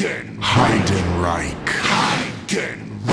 Heidenreich. Heidenreich.